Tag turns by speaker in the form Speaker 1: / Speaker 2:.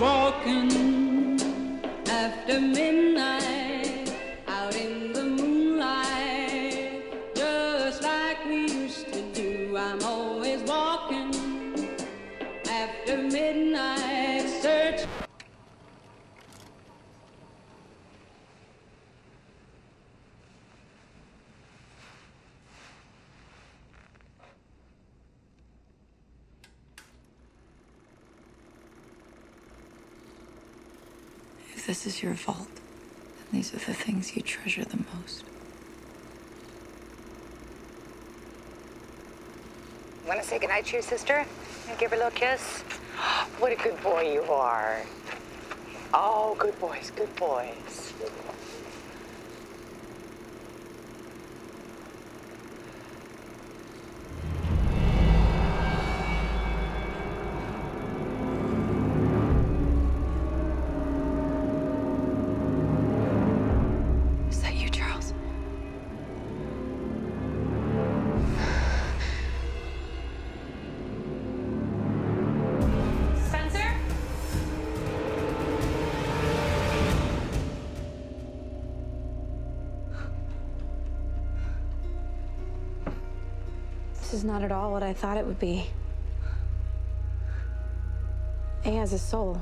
Speaker 1: walking after midnight out in the moonlight, just like we used to do. I'm always walking after midnight,
Speaker 2: If this is your fault, then these are the things you treasure the most.
Speaker 3: Want to say goodnight to your sister and give her a little kiss? What a good boy you are. Oh, good boys, good boys.
Speaker 4: This is not at all what I thought it would be. A has a soul.